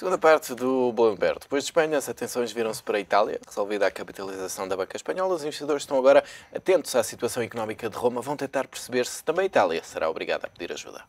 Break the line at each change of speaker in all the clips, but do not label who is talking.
Segunda parte do Bloomberg. Depois de Espanha, as atenções viram-se para a Itália. Resolvida a capitalização da banca espanhola, os investidores estão agora atentos à situação económica de Roma. Vão tentar perceber se também a Itália será obrigada a pedir ajuda.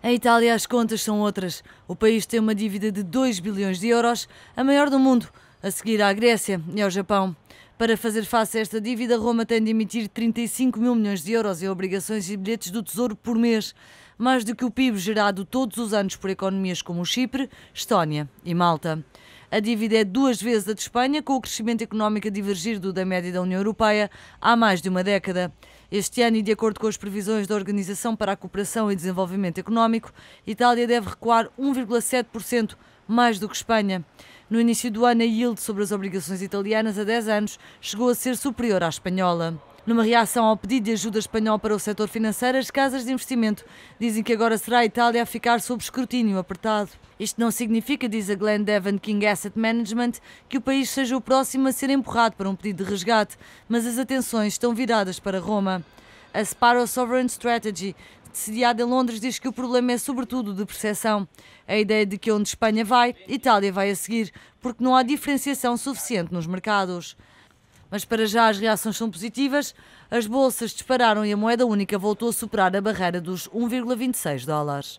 Em Itália, as contas são outras. O país tem uma dívida de 2 bilhões de euros, a maior do mundo, a seguir à Grécia e ao Japão. Para fazer face a esta dívida, Roma tem de emitir 35 mil milhões de euros em obrigações e bilhetes do Tesouro por mês mais do que o PIB gerado todos os anos por economias como Chipre, Estónia e Malta. A dívida é duas vezes a de Espanha, com o crescimento económico a divergir do da média da União Europeia há mais de uma década. Este ano, e de acordo com as previsões da Organização para a Cooperação e Desenvolvimento Económico, Itália deve recuar 1,7% mais do que Espanha. No início do ano, a yield sobre as obrigações italianas a 10 anos chegou a ser superior à espanhola. Numa reação ao pedido de ajuda espanhol para o setor financeiro, as casas de investimento dizem que agora será a Itália a ficar sob escrutínio apertado. Isto não significa, diz a Glenn Devon King Asset Management, que o país seja o próximo a ser empurrado para um pedido de resgate, mas as atenções estão viradas para Roma. A Sparrow Sovereign Strategy, sediada em Londres, diz que o problema é sobretudo de percepção. A ideia de que onde Espanha vai, Itália vai a seguir, porque não há diferenciação suficiente nos mercados. Mas para já as reações são positivas. As bolsas dispararam e a moeda única voltou a superar a barreira dos 1,26 dólares.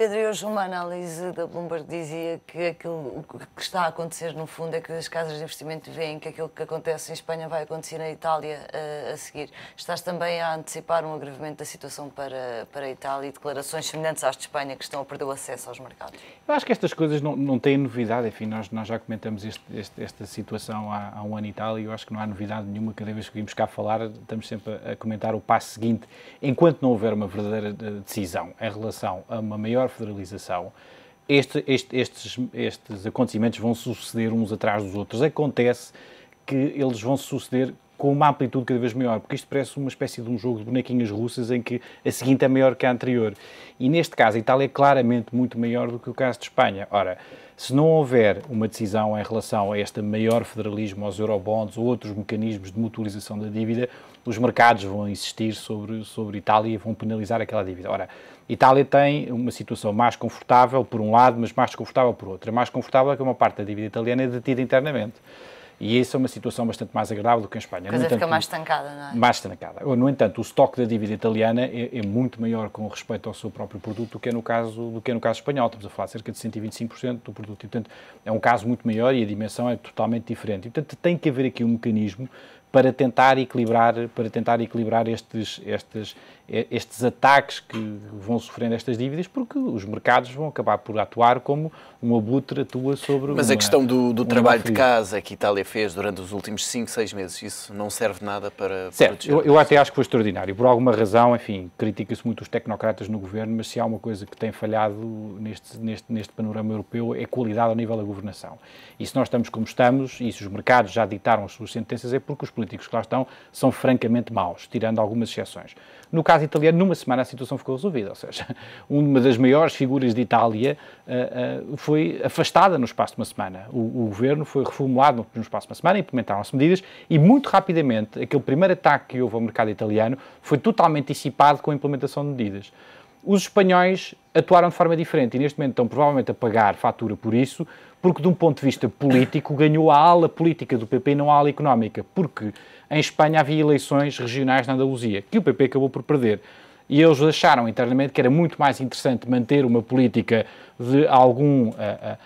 Pedro, hoje uma análise da Bloomberg dizia que aquilo que está a acontecer no fundo é que as casas de investimento veem que aquilo que acontece em Espanha vai acontecer na Itália a, eh, a seguir. Estás também a antecipar um agravamento da situação para, para a Itália e declarações semelhantes às de Espanha que estão a perder o acesso aos mercados?
Eu acho que estas coisas não, não têm novidade. Enfim, nós, nós já comentamos este, este, esta situação há, há, um ano e tal e eu acho que não há novidade nenhuma. Cada vez que vimos cá falar, estamos sempre a, a comentar o passo seguinte. Enquanto não houver uma verdadeira eh, decisão em relação a uma maior federalização, este, este, estes, estes acontecimentos vão suceder uns atrás dos outros. Acontece que eles vão suceder com uma amplitude cada vez maior, porque isto parece uma espécie de um jogo de bonequinhas russas em que a seguinte é maior que a anterior. E neste caso, a Itália é claramente muito maior do que o caso de Espanha. Ora, se não houver uma decisão em relação a este maior federalismo, aos eurobonds ou outros mecanismos de mutualização da dívida, os mercados vão insistir sobre, sobre Itália e vão penalizar aquela dívida. Ora, Itália tem uma situação mais confortável por um lado, mas mais desconfortável por outro. A mais confortável é que uma parte da dívida italiana é detida internamente. E isso é uma situação bastante mais agradável do que em Espanha.
A coisa fica mais estancada, não é?
Mais estancada. No entanto, o estoque da dívida italiana é, é, muito maior com respeito ao seu próprio produto do que, é no caso, do que é no caso espanhol. Estamos a falar de cerca de 125% do produto. E, portanto, é um caso muito maior e a dimensão é totalmente diferente. E, portanto, tem que haver aqui um mecanismo para tentar equilibrar, para tentar equilibrar estes, estes, estes ataques que vão sofrendo estas dívidas, porque os mercados vão acabar por atuar como um abutre atua sobre
Mas uma, a questão do, do trabalho de casa que a Itália fez durante os últimos 5, 6 meses, isso não serve nada para
certo, eu, eu, até acho que foi extraordinário. Por alguma razão, enfim, critica-se muito os tecnocratas no governo, mas se há uma coisa que tem falhado neste, neste, neste panorama europeu é qualidade ao nível da governação. E se nós estamos como estamos, e se os mercados já ditaram as suas sentenças, é porque os políticos que lá estão são francamente maus, tirando algumas exceções. No caso italiano, numa semana a situação ficou resolvida, ou seja, uma das maiores figuras de Itália uh, uh, foi afastada no espaço de uma semana. O, o governo foi reformulado no espaço de uma semana, implementaram-se medidas e muito rapidamente aquele primeiro ataque que houve ao mercado italiano foi totalmente dissipado com a implementação de medidas. Os espanhóis atuaram de forma diferente e neste momento estão provavelmente a pagar fatura por isso, porque de um ponto de vista político ganhou a ala política do PP e não a ala económica, porque em Espanha havia eleições regionais na Andaluzia, que o PP acabou por perder. E eles acharam internamente que era muito mais interessante manter uma política de, algum, eh, eh,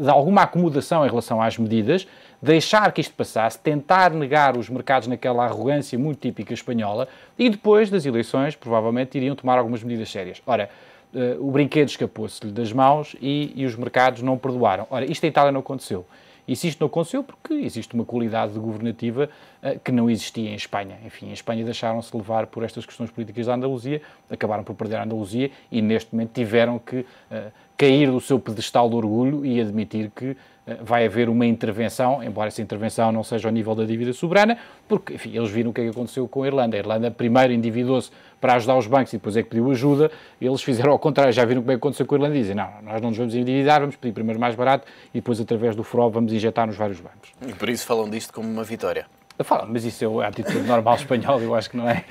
de alguma acomodação em relação às medidas, deixar que isto passasse, tentar negar os mercados naquela arrogância muito típica espanhola e depois das eleições provavelmente iriam tomar algumas medidas sérias. Ora, uh, o brinquedo escapou-se-lhe das mãos e, e, os mercados não perdoaram. Ora, isto em Itália não aconteceu. E se isto não aconteceu, porque existe uma qualidade governativa uh, que não existia em Espanha. Enfim, em Espanha deixaram-se levar por estas questões políticas da Andaluzia, acabaram por perder a Andaluzia e neste momento tiveram que uh, cair do seu pedestal de orgulho e admitir que eh, vai haver uma intervenção, embora essa intervenção não seja ao nível da dívida soberana, porque, enfim, eles viram o que é que aconteceu com a Irlanda. A Irlanda primeiro endividou-se para ajudar os bancos e depois é que pediu ajuda, eles fizeram ao contrário, já viram como é que aconteceu com a Irlanda e dizem, não, nós não nos vamos endividar, vamos pedir primeiro mais barato e depois, através do FRO, vamos injetar nos vários bancos.
E por isso falam disto como uma vitória.
Fala, mas isso é a atitude normal espanhola, eu acho que não é.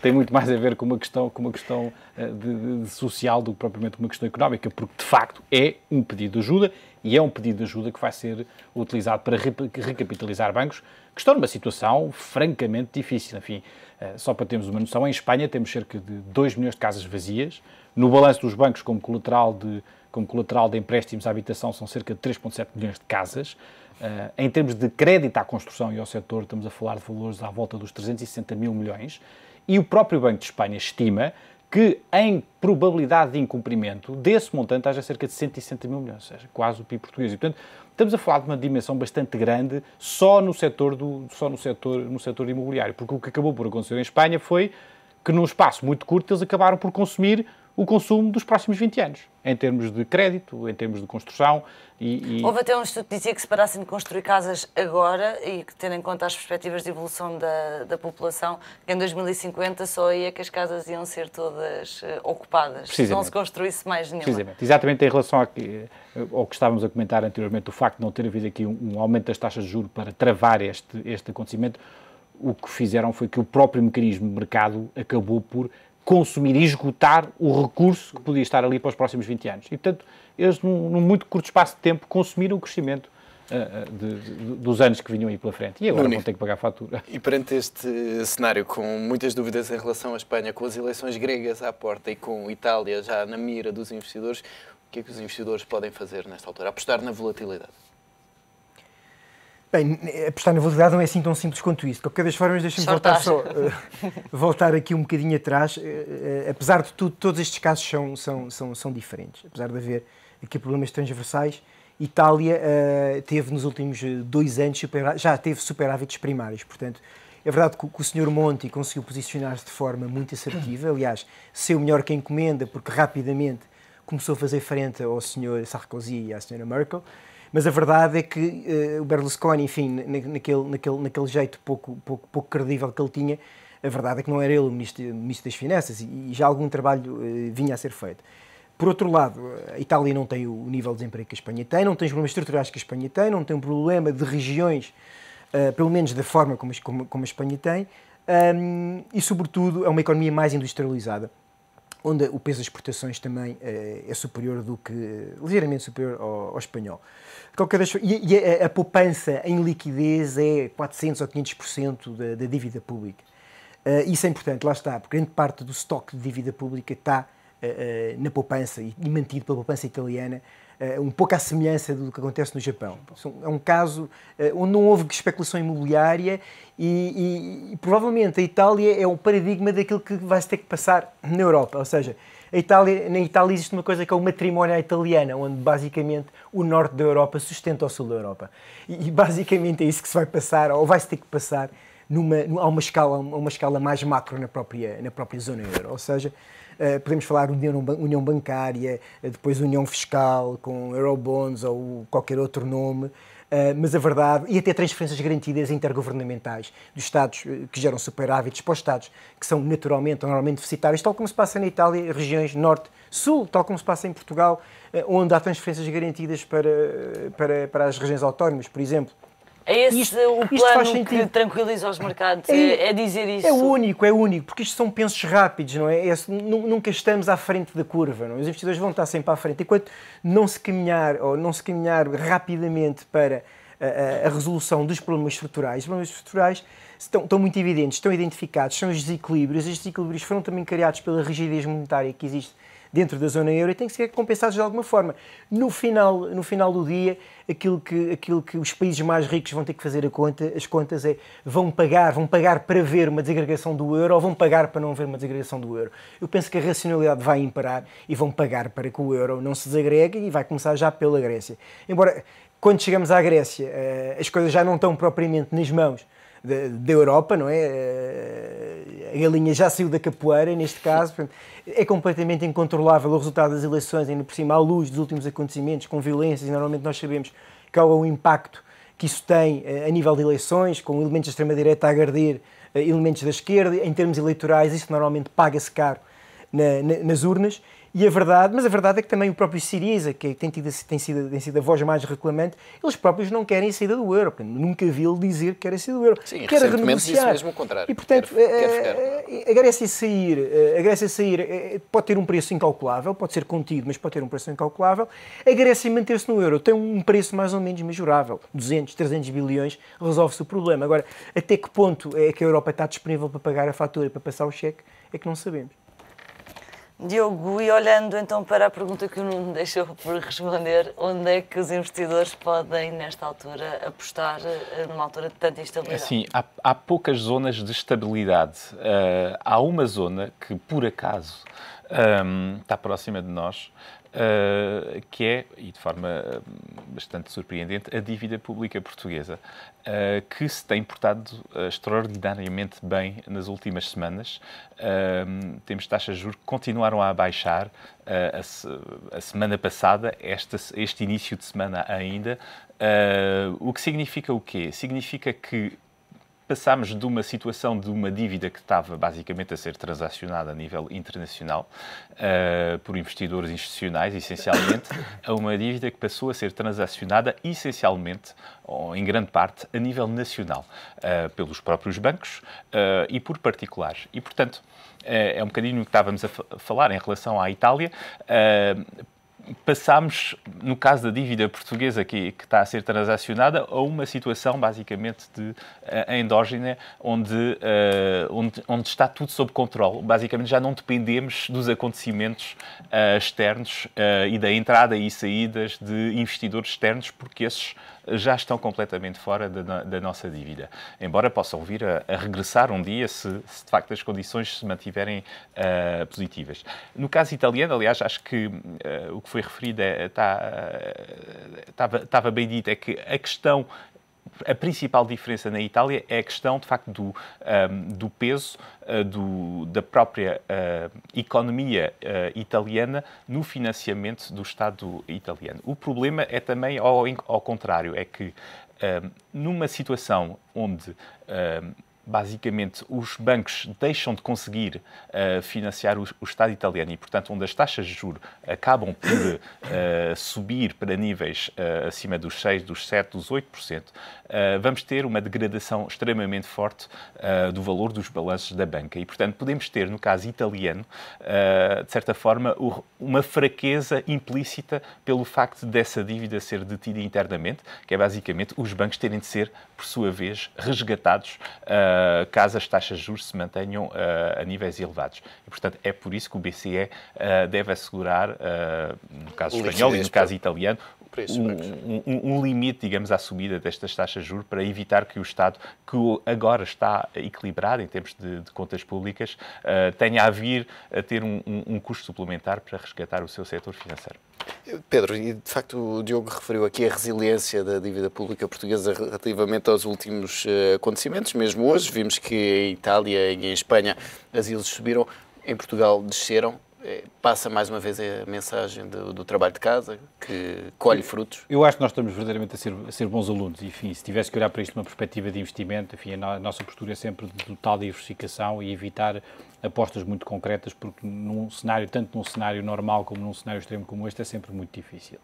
Tem muito mais a ver com uma questão, com uma questão eh, de, de social do que propriamente uma questão económica, porque de facto é um pedido de ajuda e é um pedido de ajuda que vai ser utilizado para recapitalizar bancos que estão numa situação francamente difícil. Enfim, eh, só para termos uma noção, em Espanha temos cerca de 2 milhões de casas vazias. No balanço dos bancos, como colateral de, como colateral de empréstimos à habitação, são cerca de 3,7 milhões de casas. Uh, em termos de crédito à construção e ao setor, estamos a falar de valores à volta dos 360 mil milhões. E o próprio Banco de Espanha estima que, em probabilidade de incumprimento, desse montante haja cerca de 160 mil milhões, ou seja, quase o PIB português. E, portanto, estamos a falar de uma dimensão bastante grande só no setor, do, só no setor, no setor imobiliário. Porque o que acabou por acontecer em Espanha foi que, num espaço muito curto, eles acabaram por consumir o consumo dos próximos 20 anos, em termos de crédito, em termos de construção.
E, e... Houve até um estudo que dizia que se parassem de construir casas agora e que, tendo em conta as perspectivas de evolução da, da população, que em 2050 só ia que as casas iam ser todas uh, ocupadas, se não se construísse mais nenhuma.
Precisamente, exatamente em relação ao que, eh, ao que estávamos a comentar anteriormente, o facto de não ter havido aqui um, um aumento das taxas de juros para travar este, este acontecimento, o que fizeram foi que o próprio mecanismo de mercado acabou por consumir e esgotar o recurso que podia estar ali para os próximos 20 anos. E, portanto, eles, num, num muito curto espaço de tempo, consumiram o crescimento uh, de, de, dos anos que vinham aí pela frente. E agora vão ter que pagar a fatura.
E perante este cenário, com muitas dúvidas em relação à Espanha, com as eleições gregas à porta e com Itália já na mira dos investidores, o que é que os investidores podem fazer nesta altura? Apostar na volatilidade?
Bem, apostar na volatilidade não é assim tão simples quanto isso. De qualquer das formas, deixem-me voltar só, uh, voltar aqui um bocadinho atrás. Uh, uh, apesar de tudo, todos estes casos são, são, são, são diferentes. Apesar de haver aqui problemas transversais, Itália teve nos últimos dois anos, super, já teve superávites primários. Portanto, é verdade que, o Sr. Monti conseguiu posicionar-se de forma muito assertiva. Aliás, ser o melhor que encomenda, porque rapidamente começou a fazer frente ao Sr. Sarkozy e à Sra. Merkel. Mas a verdade é que uh, o Berlusconi, enfim, naquele, naquele, naquele jeito pouco, pouco, pouco credível que ele tinha, a verdade é que não era ele o ministro, ministro das Finanças e, e, já algum trabalho uh, vinha a ser feito. Por outro lado, a Itália não tem o nível de desemprego que a Espanha tem, não tem os problemas estruturais que a Espanha tem, não tem um problema de regiões, uh, pelo menos da forma como, como, como a Espanha tem, um, e, sobretudo, é uma economia mais industrializada onde o peso das exportações também é, é superior do que, ligeiramente superior ao, ao espanhol. Qualquer das, e, e a, a, poupança em liquidez é 400 ou 500% da, da dívida pública. Uh, isso é importante, lá está, porque grande parte do estoque de dívida pública está uh, uh, na poupança e, mantido pela poupança italiana, eh, um pouco à semelhança do que acontece no Japão. É um caso eh, onde não houve especulação imobiliária e, e, e, provavelmente a Itália é o paradigma daquilo que vai-se ter que passar na Europa. Ou seja, Itália, na Itália existe uma coisa que é o matrimónio italiano, onde basicamente o norte da Europa sustenta o sul da Europa. E, e basicamente é isso que se vai passar, ou vai-se ter que passar, numa, a uma escala, uma escala mais macro na própria, na própria zona euro. Ou seja, eh, podemos falar de união, bancária, eh, depois união fiscal com eurobonds ou qualquer outro nome. Uh, mas a verdade, e até transferências garantidas intergovernamentais dos Estados que geram superávites para os Estados que são naturalmente ou normalmente deficitários, tal como se passa na Itália, regiões norte, sul, tal como se passa em Portugal, onde há transferências garantidas para, para, para as regiões autónomas, por exemplo.
É esse isto, o plano que tranquiliza os mercados, é, é, é, dizer isso.
É único, é único, porque isto são pensos rápidos, não é? é nunca estamos à frente da curva, não é? Os investidores vão estar sempre à frente. Enquanto não se caminhar, ou não se caminhar rapidamente para a, a, a resolução dos problemas estruturais, os problemas estruturais estão, estão muito evidentes, estão identificados, são os desequilíbrios. Os desequilíbrios foram também criados pela rigidez monetária que existe dentro da zona euro e têm que ser compensados de alguma forma. No final, no final do dia, aquilo que, aquilo que os países mais ricos vão ter que fazer conta, as contas é vão pagar, vão pagar para ver uma desagregação do euro ou vão pagar para não ver uma desagregação do euro. Eu penso que a racionalidade vai imparar e vão pagar para que o euro não se desagregue e vai começar já pela Grécia. Embora quando chegamos à Grécia eh, as coisas já não estão propriamente nas mãos da, Europa, não é? Eh, a galinha já saiu da capoeira, neste caso. É completamente incontrolável o resultado das eleições, ainda por cima, à luz dos últimos acontecimentos, com violências, e normalmente nós sabemos qual é o impacto que isso tem eh, a nível de eleições, com elementos da extrema-direita a agredir eh, elementos da esquerda, em termos eleitorais, isso normalmente paga-se caro na, na, nas urnas E a verdade, mas a verdade é que também o próprio Siriza, que tem, tido, tem, sido, tem sido a voz mais reclamante, eles próprios não querem saída do euro. Nunca vi ele dizer que quer sair do euro.
Sim,
quer
disse mesmo o contrário.
E, portanto, quer, quer a Grécia sair, a Grécia sair pode ter um preço incalculável, pode ser contido, mas pode ter um preço incalculável. A Grécia manter-se no euro tem um preço mais ou menos mejorável. 200, 300 bilhões resolve-se o problema. Agora, até que ponto é que a Europa está disponível para pagar a fatura e para passar o cheque, é que não sabemos.
Diogo, e olhando então para a pergunta que o Nuno deixou por responder, onde é que os investidores podem, nesta altura, apostar eh, numa altura de tanta instabilidade?
Sim, há, há poucas zonas de estabilidade. Uh, há uma zona que, por acaso, um, ehm, está próxima de nós, Uh, que é, e de forma bastante surpreendente, a dívida pública portuguesa, uh, que se tem portado extraordinariamente bem nas últimas semanas. temos taxas de juros que continuaram a baixar a, a, semana passada, esta, este início de semana ainda, o que significa o quê? Significa que passámos de uma situação de uma dívida que estava basicamente a ser transacionada a nível internacional uh, por investidores institucionais, essencialmente, a uma dívida que passou a ser transacionada essencialmente, ou em grande parte, a nível nacional, uh, pelos próprios bancos uh, e por particulares. E, portanto, é um bocadinho o que estávamos a falar em relação à Itália passámos, no caso da dívida portuguesa que, que, está a ser transacionada, a uma situação basicamente de uh, endógena, onde, uh, onde, onde, está tudo sob controle. Basicamente já não dependemos dos acontecimentos uh, externos e da entrada e saídas de investidores externos, porque esses já estão completamente fora da, da nossa dívida. Embora possam vir a, a regressar um dia se, se, de facto as condições se mantiverem uh, positivas. No caso italiano, aliás, acho que uh, o que foi referido está, é, estava, uh, estava bem dito, é que a questão a principal diferença na Itália é a questão, de facto, do, um, do peso uh, do, da própria uh, economia uh, italiana no financiamento do Estado italiano. O problema é também ao, ao contrário, é que numa situação onde basicamente os bancos deixam de conseguir uh, financiar o, o, Estado italiano e, portanto, onde as taxas de juros acabam por uh, subir para níveis uh, acima dos 6, dos 7, dos 8%, vamos ter uma degradação extremamente forte do valor dos balanços da banca. E, portanto, podemos ter, no caso italiano, de certa forma, uma fraqueza implícita pelo facto dessa dívida ser detida internamente, que é basicamente os bancos terem de ser, por sua vez, resgatados uh, caso as taxas de juros se mantenham uh, a níveis elevados. E, portanto, é por isso que o BCE eh, deve assegurar, no caso espanhol e no caso italiano, um, um, um, limite, digamos, à subida destas taxas de juros para evitar que o Estado, que agora está equilibrado em termos de, de contas públicas, tenha a vir a ter um, um custo suplementar para resgatar o seu setor financeiro.
Pedro, e de facto o Diogo referiu aqui a resiliência da dívida pública portuguesa relativamente aos últimos uh, acontecimentos. Mesmo hoje vimos que em Itália e em Espanha as ilhas subiram, em Portugal desceram. Eh, passa mais uma vez a mensagem do, do, trabalho de casa, que colhe frutos?
Eu acho que nós estamos verdadeiramente a ser, a ser bons alunos. Enfim, se tivesse que olhar para isto numa perspectiva de investimento, enfim, a, nossa postura é sempre de total diversificação e evitar apostas muito concretas, porque num cenário, tanto num cenário normal como num cenário extremo como este, é sempre muito difícil.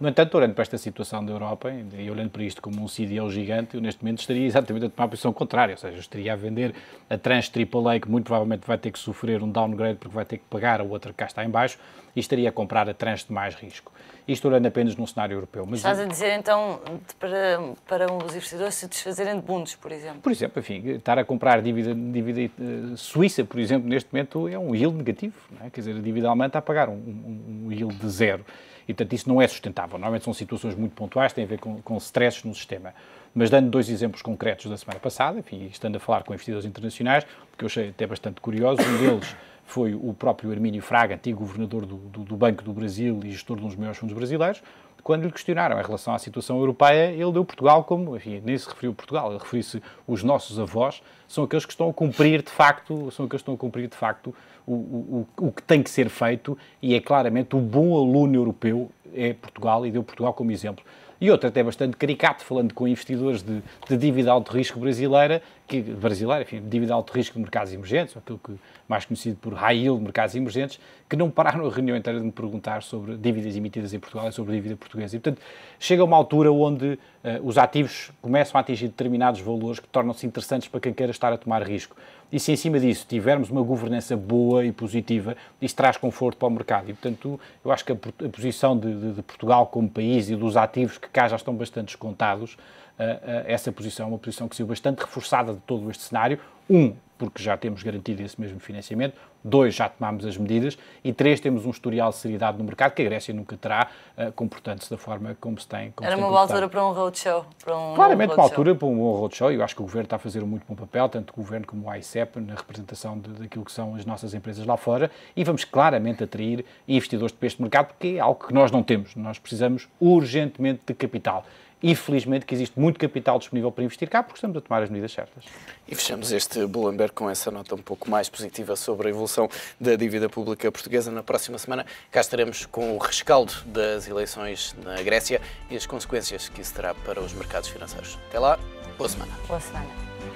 No entanto, olhando para esta situação da Europa e olhando para isto como um CDO gigante, eu neste momento estaria exatamente a tomar a posição contrária, ou seja, estaria a vender a trans AAA, que muito provavelmente vai ter que sofrer um downgrade porque vai ter que pagar a outra que cá está em baixo, e estaria a comprar a trans de mais risco. Isto olhando apenas num cenário europeu.
Mas Estás a dizer, então, para, para os investidores se desfazerem de bundes, por exemplo?
Por exemplo, enfim, estar a comprar dívida, dívida uh, suíça, por exemplo, neste momento é um yield negativo. É? Quer dizer, a dívida alemã está a pagar um, um, um yield de zero. E, portanto, isso não é sustentável. Normalmente são situações muito pontuais, têm a ver com, com stresses no sistema. Mas dando dois exemplos concretos da semana passada, enfim, estando a falar com investidores internacionais, porque eu achei até bastante curioso, um deles foi o próprio Hermínio Fraga, antigo governador do, do, do Banco do Brasil e gestor de um dos maiores fundos brasileiros, quando lhe questionaram em relação à situação europeia, ele deu Portugal como, enfim, nem se referiu a Portugal, ele referiu-se os nossos avós, são aqueles que estão a cumprir de facto, são aqueles que estão a cumprir de facto o, o, o que tem que ser feito e é claramente o bom aluno europeu é Portugal e deu Portugal como exemplo. E outro até bastante caricato, falando com investidores de, de dívida alto risco brasileira, que, brasileira, enfim, dívida alto risco de mercados emergentes, aquilo que mais conhecido por high yield mercados emergentes, que não pararam a reunião inteira de me perguntar sobre dívidas emitidas em Portugal e sobre dívida portuguesa. E, portanto, chega uma altura onde uh, os ativos começam a atingir determinados valores que tornam-se interessantes para quem queira estar a tomar risco. E se em cima disso tivermos uma governança boa e positiva, isso traz conforto para o mercado. E, portanto, eu acho que a, a posição de, de, de Portugal como país e dos ativos que cá já estão bastante descontados, essa posição é uma posição que saiu bastante reforçada de todo este cenário. Um, porque já temos garantido esse mesmo financiamento. Dois, já tomámos as medidas. E três, temos um historial de seriedade no mercado que a Grécia nunca terá, uh, comportando-se da forma como se tem. Como
Era
se
uma
tem
boa altura para um roadshow. Para um
Claramente uma altura para um bom roadshow. Eu acho que o Governo está a fazer um muito bom papel, tanto o Governo como o ICEP, na representação de, daquilo que são as nossas empresas lá fora. E vamos claramente atrair investidores de este mercado, porque é algo que nós não temos. Nós precisamos urgentemente de capital e felizmente que existe muito capital disponível para investir cá porque estamos a tomar as medidas certas.
E fechamos este Bullenberg com essa nota um pouco mais positiva sobre a evolução da dívida pública portuguesa. Na próxima semana cá estaremos com o rescaldo das eleições na Grécia e as consequências que isso terá para os mercados financeiros. Até lá, boa semana.
Boa semana.